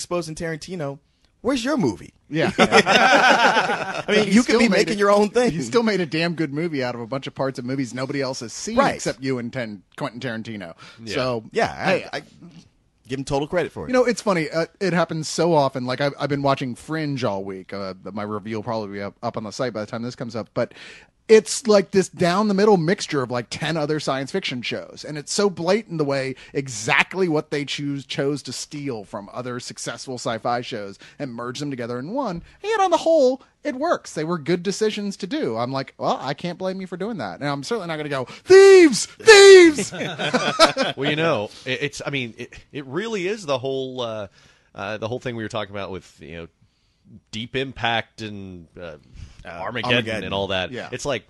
exposing Tarantino. Where's your movie? Yeah. I mean, you could be making it- your own thing. He still made a damn good movie out of a bunch of parts of movies nobody else has seen Right. except you and Ten, Quentin Tarantino. Yeah. So yeah, I, hey, I give him total credit for it. You know, it's funny. Uh, it happens so often. Like I've, I've been watching Fringe all week. Uh, my review will probably be up, up on the site by the time this comes up. But it's like this down the middle mixture of like ten other science fiction shows, and it's so blatant the way exactly what they choose chose to steal from other successful sci-fi shows and merge them together in one. And on the whole, it works. They were good decisions to do. I'm like, well, I can't blame you for doing that. And I'm certainly not going to go thieves, thieves. well, you know, it's. I mean, it, it really is the whole uh, uh, the whole thing we were talking about with you know Deep Impact and uh, Armageddon, Armageddon. and all that. Yeah. It's like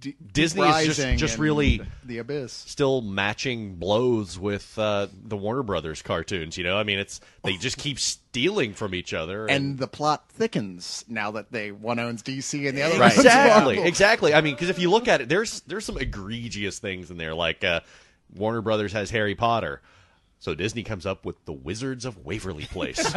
D- Disney is just just really the abyss. still matching blows with uh, the Warner Brothers cartoons. You know, I mean, it's they just keep stealing from each other, and the plot thickens now that they one owns DC and the other Right. owns exactly, Marvel. exactly. I mean, because if you look at it, there's there's some egregious things in there. Like uh, Warner Brothers has Harry Potter, so Disney comes up with the Wizards of Waverly Place.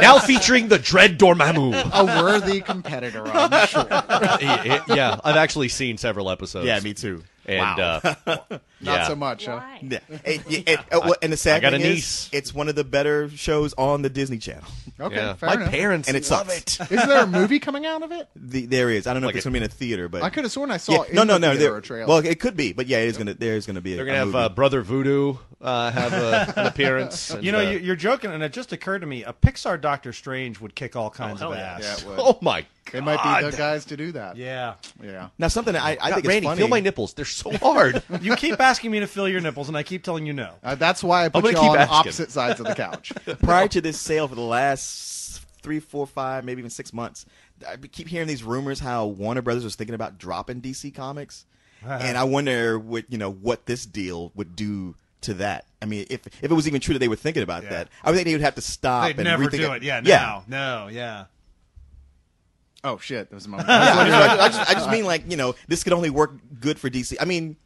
now featuring the Dread Dormammu. A worthy competitor, I'm sure. yeah, I've actually seen several episodes. yeah, me too. And uh, Not yeah. so much. Huh? Yeah. It- it- it- uh, well, and the sad I got a niece. is, it's one of the better shows on the Disney Channel. Okay, Yeah. fair My enough. parents And it love sucks. it. Is there a movie coming out of it? The, there is. I don't know Like if it's a- going to be in a theater, but I could have sworn I saw yeah, in no, no, the no. theater there- a trailer. well, it could be, but yeah, it is going to. There is going to be. They're a, gonna a have movie. uh, Brother Voodoo uh, have uh, an appearance. and, You know, uh, you- you're joking, and it just occurred to me: a Pixar Doctor Strange would kick all kinds hell of yeah. ass. yeah, it would. oh my they might be the guys to do that. Yeah. Yeah. now something that I, I God, think Randy, is funny. feel my nipples. They're so hard. You keep asking me to feel your nipples, and I keep telling you no. Uh, that's why I put gonna you keep on asking. opposite sides of the couch. prior to this sale for the last three, four, five, maybe even six months, I keep hearing these rumors how Warner Brothers was thinking about dropping DC Comics, and I wonder what you know what this deal would do to that. I mean, if if it was even true that they were thinking about Yeah. that, I would think they would have to stop. They'd and never rethink do it. Yeah, yeah. no, no, yeah. Oh shit! There was a moment. I, just, I, just, I just mean like you know this could only work good for DC. I mean,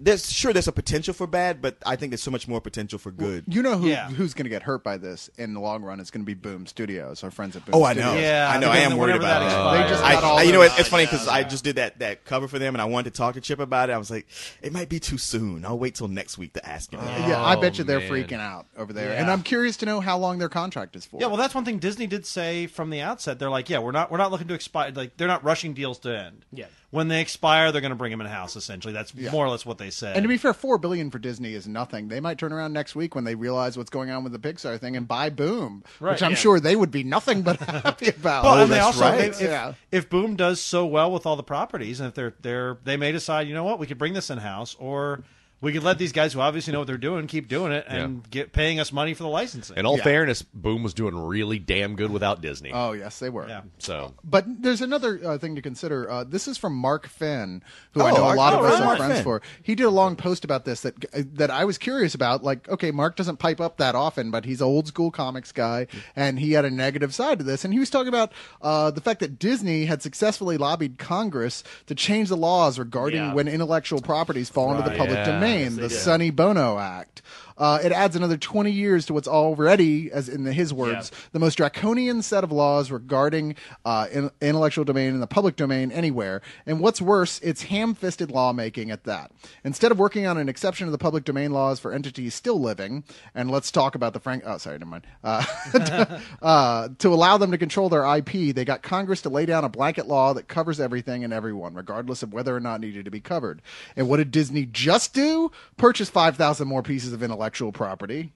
there's sure there's a potential for bad, but I think there's so much more potential for good. You know who Yeah. who's going to get hurt by this in the long run? It's going to be Boom Studios, our friends at Boom. Oh, I Studios. know. Yeah, I know. I because am worried whenever about that it. expires- They just I, got all I- you know those- It's funny because I just did that that cover for them, and I wanted to talk to Chip about it. I was like, it might be too soon. I'll wait till next week to ask him. Uh, yeah, I bet you they're oh, man. freaking out over there, Yeah. and I'm curious to know how long their contract is for. Yeah, well, that's one thing Disney did say from the outset. They're like, yeah, we're not we're not looking to expire. Like, they're not rushing deals to end. Yeah. When they expire, they're going to bring them in house. Essentially, that's more or less what they said. And to be fair, four billion for Disney is nothing. They might turn around next week when they realize what's going on with the Pixar thing and buy Boom, Right, which I'm yeah. sure they would be nothing but happy about. well, Oh, and they also right. if, Yeah. if Boom does so well with all the properties, and if they're they're they may decide, you know what, we could bring this in house, or we could let these guys who obviously know what they're doing keep doing it and get paying us money for the licensing. In all Yeah. fairness, Boom was doing really damn good without Disney. Oh yes, they were. yeah. so But there's another uh, thing to consider. Uh, this is from Mark Finn, who I Oh, know a lot oh, of us right, are Mark friends Finn. for. He did a long post about this that uh, that I was curious about. Like, okay, Mark doesn't pipe up that often, but he's an old school comics guy, and he had a negative side to this. And he was talking about uh, the fact that Disney had successfully lobbied Congress to change the laws regarding Yeah. when intellectual properties fall into the Right. public Yes, they the did. Sonny Bono Act. Uh, it adds another 20 years to what's already, as in the, his words, Yeah. the most draconian set of laws regarding uh, in, intellectual domain and the public domain anywhere. And what's worse, it's ham fisted lawmaking at that. Instead of working on an exception to the public domain laws for entities still living, and let's talk about the Frank. Oh, sorry, never mind. Uh, uh, to allow them to control their IP, they got Congress to lay down a blanket law that covers everything and everyone, regardless of whether or not needed to be covered. And what did Disney just do? Purchase 5,000 more pieces of intellectual property.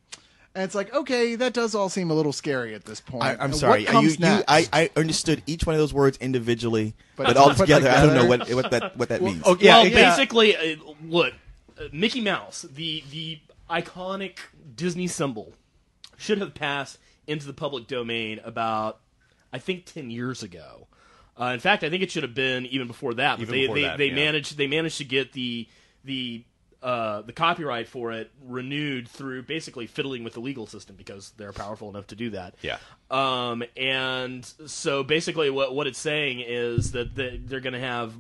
And it's like, okay, that does all seem a little scary at this point. I, I'm And sorry. What comes you, next? I, I understood each one of those words individually, But but, all put together, I don't know what what that what that means. oh, yeah, well, yeah. basically, uh, look, uh, Mickey Mouse, the the iconic Disney symbol, should have passed into the public domain about, I think, ten years ago. Uh, in fact, I think it should have been even before that. But Even they before they, that, they yeah. managed they managed to get the the uh, the copyright for it renewed through basically fiddling with the legal system because they're powerful enough to do that. Yeah. Um, and so basically, what what it's saying is that the, they're going to have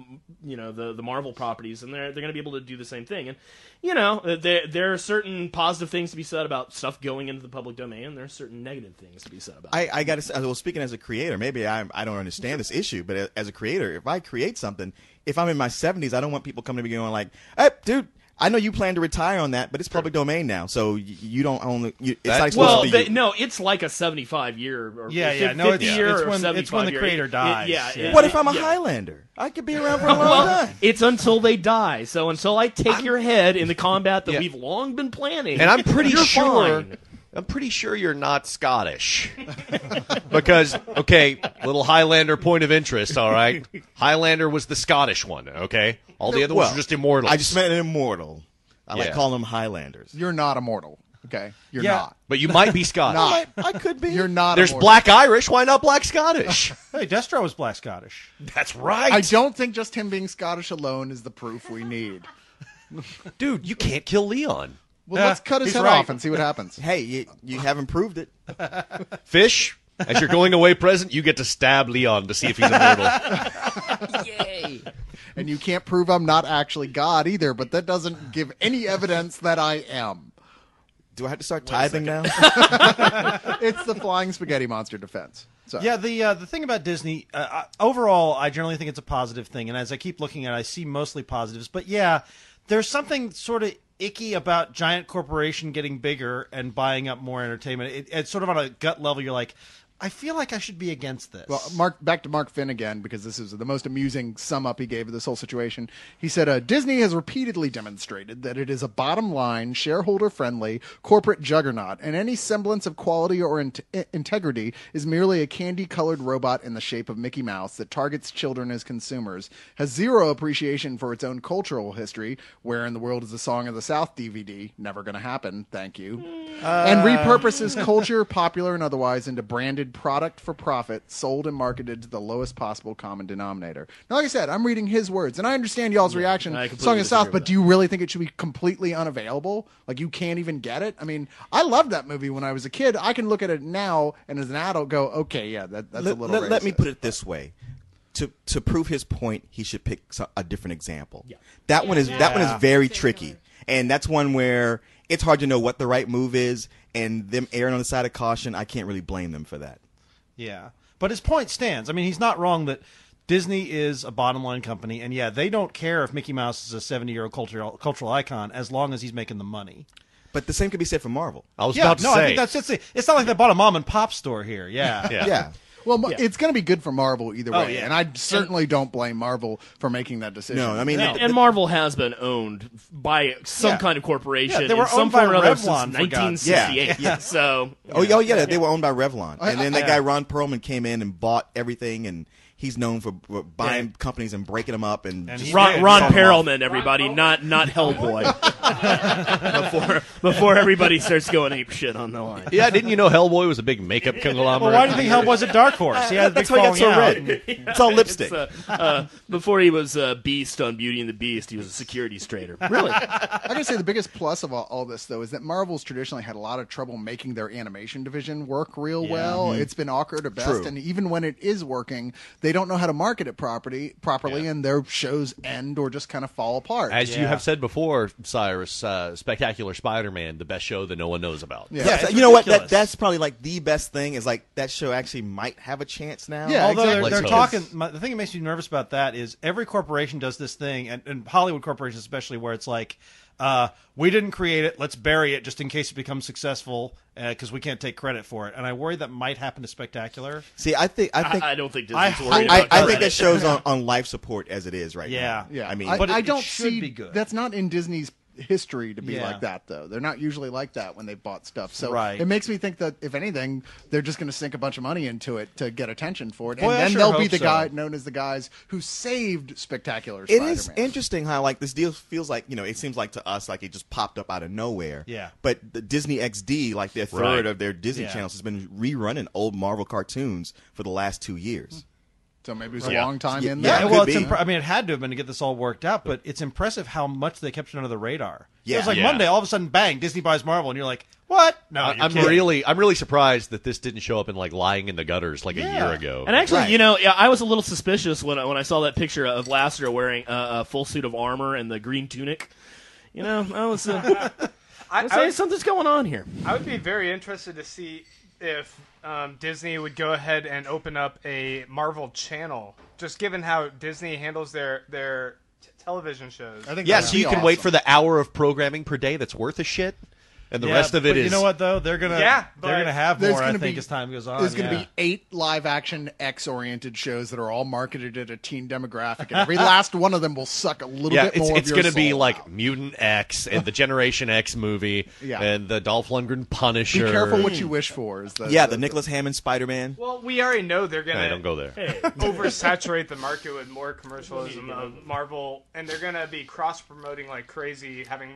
you know the the Marvel properties, and they're they're going to be able to do the same thing. And you know uh, there there are certain positive things to be said about stuff going into the public domain, and there are certain negative things to be said about. it. I, I got to say, well, speaking as a creator, maybe I, I don't understand this issue, but as a creator, if I create something, if I'm in my 70s, I don't want people coming to me going like, hey, dude, I know you plan to retire on that, but it's public domain now, so y- you don't own it. You, it's That- not supposed well, to be they, you. no, it's like a seventy-five year or Yeah, fif- yeah, no, 50 it's- year it's or when- it's when the year. creator It- dies, yeah, yeah. it- What if I'm a yeah. Highlander? I could be around for a long Well, time. it's until they die. So until I take your head in the combat that Yeah. we've long been planning, And I'm pretty you're sure. fine. I'm pretty sure you're not Scottish. because, okay, little Highlander point of interest, all right? Highlander was the Scottish one, okay? All the other Well, ones are just immortals. I just meant an immortal. I like calling them Highlanders. You're not immortal. Okay, you're Yeah. not. But you might be Scottish. Not. I, I could be. You're not. There's immortal. black Irish. Why not black Scottish? Hey, Destro was black Scottish. That's right. I don't think just him being Scottish alone is the proof we need. Dude, you can't kill Leon. Well, Yeah, let's cut his he's head right. off and see what happens. Hey, you, you haven't proved it. Fish, as you're going away present, you get to stab Leon to see if he's immortal. Yay. And you can't prove I'm not actually God either, but that doesn't give any evidence that I am. Do I have to start tithing now? It's the flying spaghetti monster defense. So Yeah, the uh, the thing about Disney uh, I- overall, I generally think it's a positive thing, and as I keep looking at, it, I see mostly positives. But yeah, there's something sort of icky about giant corporation getting bigger and buying up more entertainment. It, it's sort of on a gut level. You're like, I feel like I should be against this. Well, Mark, back to Mark Finn again because this is the most amusing sum up he gave of this whole situation. He said, uh, "Disney has repeatedly demonstrated that it is a bottom line, shareholder friendly corporate juggernaut, and any semblance of quality or in- integrity is merely a candy colored robot in the shape of Mickey Mouse that targets children as consumers, has zero appreciation for its own cultural history. Where in the world is the Song of the South DVD? Never going to happen. Thank you." and repurposes culture, popular and otherwise, into branded product for profit, sold and marketed to the lowest possible common denominator. Now, like I said, I'm reading his words, and I understand y'all's reaction. I completely Song of the South, but with do you really think it should be completely unavailable? Like you can't even get it? I mean, I loved that movie when I was a kid. I can look at it now and as an adult go, okay, yeah, that, that's let, a little. let- let me put it this way. To, to prove his point, he should pick a different example. Yeah. That one is that one is very tricky, and that's one where it's hard to know what the right move is, and them erring on the side of caution. I can't really blame them for that. Yeah, but his point stands. I mean, he's not wrong that Disney is a bottom line company, and yeah, they don't care if Mickey Mouse is a seventy year old cultural cultural icon as long as he's making the money. But the same could be said for Marvel. I was Yeah, about to no, say. I think that's just it. It's not like they bought a mom and pop store here. Yeah, Yeah. Yeah. Well, Yeah. it's going to be good for Marvel either oh, way, Oh, yeah. and I certainly don't blame Marvel for making that decision. No, I mean, And, the- and Marvel has been owned by some Yeah. kind of corporation Yeah, they were in some owned by form or other Revlon, since for God's sake. 1968. Yeah. So Oh, yeah, oh yeah, they were owned by Revlon, and then that I- guy Ron Perlman came in and bought everything, and he's known for, for buying Yeah. companies and breaking them up, and, And just- he Ron, did. Ron Ron Perlman, everybody, not not Hellboy. before before everybody starts going ape shit on the line. yeah, didn't you know Hellboy was a big makeup conglomerate? Well, why do you think Hellboy's a dark horse? He had a big that's why he got so falling out. red. It's all lipstick. It's, uh, uh, before he was uh, Beast on Beauty and the Beast, he was a securities trader. Really? I gotta say the biggest plus of all, all this though is that Marvel's traditionally had a lot of trouble making their animation division work real well. It's been awkward at best, True. and even when it is working, they don't know how to market it properly, properly, Yeah. and their shows end or just kind of fall apart. As you have said before, Cyrus, uh, Spectacular Spider-Man, the best show that no one knows about. Yeah. Yeah, it's you know what? That, that's probably like the best thing is like that show actually might have a chance now. Yeah, Although exactly. they're, they're talking, my, the thing that makes me nervous about that is every corporation does this thing, and, and Hollywood corporations especially, where it's like, uh, we didn't create it, let's bury it just in case it becomes successful because we can't take credit for it. And I worry that might happen to Spectacular. See, I think I think I, I don't think I Disney's hope- worried I, about I think credit. that show's on, on life support as it is right Yeah. now. yeah, yeah. I mean, I, But it- I don't should see be good. that's not in Disney's history to be Yeah. like that though. They're not usually like that when they bought stuff. So Right. it makes me think that if anything, they're just going to sink a bunch of money into it to get attention for it, Boy, and I then sure they'll be the so. guy known as the guys who saved Spectacular. It Spider-Man. is interesting how like this deal feels like you know it seems like to us like it just popped up out of nowhere. Yeah. But the Disney XD, like their third Right. of their Disney Yeah. channels, has been rerunning old Marvel cartoons for the last two years. Hmm. So maybe it was a Yeah. long time Yeah, in there. Yeah, well, it's be. impre- I mean, it had to have been to get this all worked out, but it's impressive how much they kept it under the radar. Yeah, it was like Yeah. Monday, all of a sudden, bang! Disney buys Marvel, and you're like, "What? No, I, I'm kidding. really, I'm really surprised that this didn't show up in like lying in the gutters like a year ago. And actually, Right. you know, yeah, I was a little suspicious when I, when I saw that picture of Lasseter wearing a, a full suit of armor and the green tunic. You know, I was, uh, I I, was I, saying would, something's going on here. I would be very interested to see if um, Disney would go ahead and open up a Marvel channel, just given how Disney handles their their t- television shows. I think yeah, so you be can wait for the hour of programming per day that's worth a shit, and the Yeah, rest of it but is. You know what though? They're gonna Yeah, they're gonna have more. I gonna think be- as time goes on. There's going to yeah. be eight live action X oriented shows that are all marketed at a teen demographic, and every last one of them will suck a little Yeah, bit it's more. it's going gonna to be like Mutant X and the Generation X movie, Yeah. and the Dolph Lundgren Punisher. Be careful what you wish for. Is the, Yeah, the Nicholas Hammond Spider Man. well, we already know they're gonna don't go there. oversaturate the market with more commercialism of Marvel, and they're gonna be cross promoting like crazy, having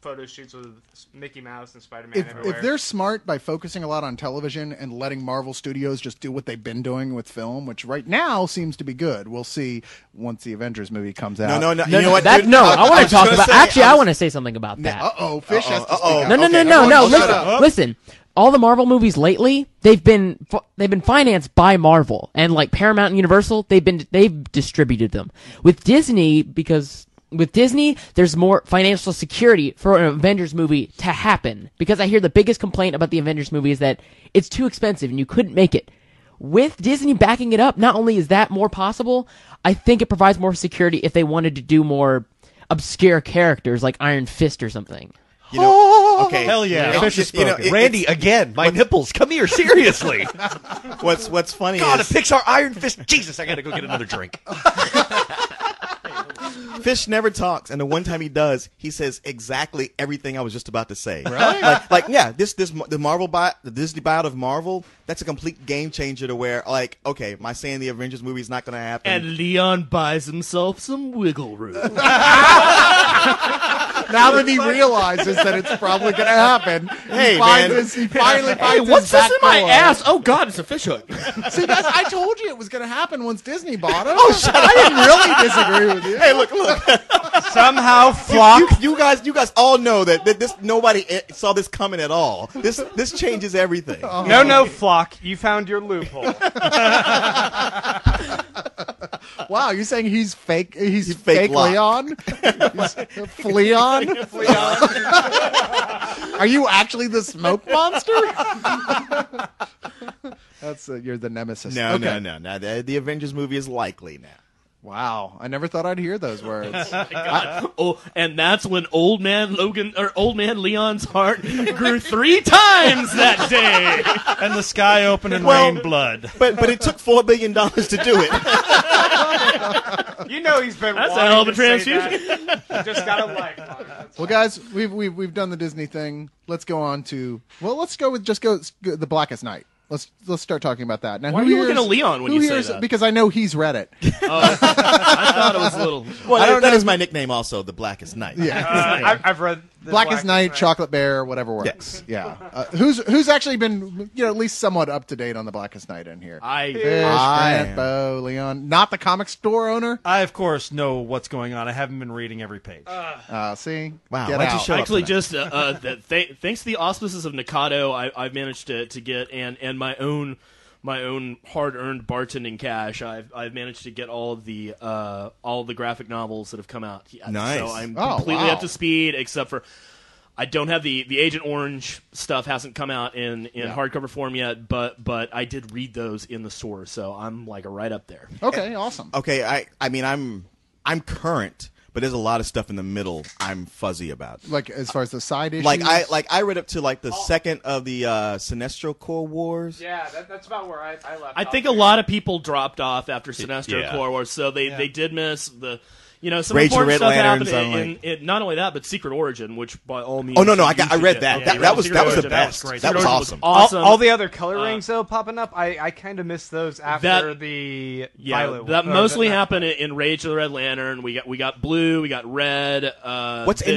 photo shoots with Mickey Mouse and Spider Man if, everywhere. if they're smart by focusing a lot on television and letting Marvel Studios just do what they've been doing with film, which right now seems to be good. We'll see once the Avengers movie comes out. No, no, no. No, you know what? that, dude? no, I- I, I want to talk about. say, actually, I I, want to say something about that. Uh oh, Fish has to Uh-oh, speak uh-oh. No, no, Okay, no, no, no. Listen, listen. All the Marvel movies lately, they've been they've been financed by Marvel and like Paramount and Universal. They've been they've distributed them with Disney because with Disney, there's more financial security for an Avengers movie to happen. Because I hear the biggest complaint about the Avengers movie is that it's too expensive and you couldn't make it. With Disney backing it up, not only is that more possible, I think it provides more security if they wanted to do more obscure characters like Iron Fist or something. You know, oh, okay. Hell yeah, You know, Fish is you know, spoken. it- Randy, again, my nipples. Come here, seriously. What's What's funny God, a is Pixar Iron Fist. Jesus, I gotta go get another drink. Fish never talks, and the one time he does, he says exactly everything I was just about to say. Really? Like, like yeah, this this the Marvel buy the Disney buyout of Marvel. That's a complete game changer to where like okay, my saying the Avengers movie is not going to happen. And Leon buys himself some wiggle room. now that he realizes that it's probably going to happen, Hey, he finds man. his, he finally finds hey, his what's this in my door. ass? Oh God, it's a fishhook. See, guys, I told you it was going to happen once Disney bought it. Oh, shut I didn't really disagree with you. hey, look, look, somehow flock. you, you guys, you guys all know that, that this nobody eh, saw this coming at all. This this changes everything. No, no, flock. You found your loophole. Wow, you're saying he's fake? He's, He's fake fake, Leon? He's Fleon? Are you actually the smoke monster? That's uh, you're the nemesis. No, Okay. no, no, no. The, the Avengers movie is likely now. Wow, I never thought I'd hear those words. oh, and that's when old man Logan or old man Leon's heart grew three times that day. and the sky opened and Well- rained blood. But but it took four billion dollars to do it. You know he's been. That's a hell of a transfusion. that. You just got a life. on it. That's well, guys, we've we've we've done the Disney thing. Let's go on to well, let's go with just go the Blackest Night. Let's let's start talking about that. Now, Why who are you hears- looking at Leon when who you say hears- that? Because I know he's read it. I thought it was a little. Well, I don't that know. is my nickname also, the Blackest Night. Yeah. Uh, I, I've read the Blackest Night, Night. Chocolate Bear, whatever works. Yeah. Uh, who's who's actually been you know at least somewhat up to date on the Blackest Night in here? I Fish, I Grant, am. Beau, Leon, not the comic store owner. I, of course, know what's going on. I haven't been reading every page. Uh, see, Wow, get why'd you out. show actually tonight? just uh, uh, th- thanks to the auspices of Nikado, I, I've managed to, to get and and my own my own hard earned bartending cash. I've I've managed to get all of the uh, all of the graphic novels that have come out. Yeah, Nice. So I'm Oh, completely wow. up to speed, except for. I don't have the, the Agent Orange stuff hasn't come out in, in hardcover form yet, but but I did read those in the store, so I'm like right up there. Okay, awesome. Okay, I I mean I'm I'm current, but there's a lot of stuff in the middle I'm fuzzy about. Like as far as the side issues, Like I like I read up to like the second of the uh Sinestro Corps Wars. Yeah, that, that's about where I, I left. I off think a lot of people dropped off after Sinestro yeah. Corps Wars, so they, they did miss the, you know, some Rage important stuff Lanterns, happened in, like- in, not only that, but Secret Origin, which by all means. Oh no no I got I read that. Yeah, that yeah, that was Secret that was the best. That was Secret Origin awesome. All, awesome. all the other color rings though popping up, I, I kind of missed those after That- the yeah, violet. that or mostly the- happened in, in Rage of the Red Lantern. We got we got blue, we got red. Uh, What's the-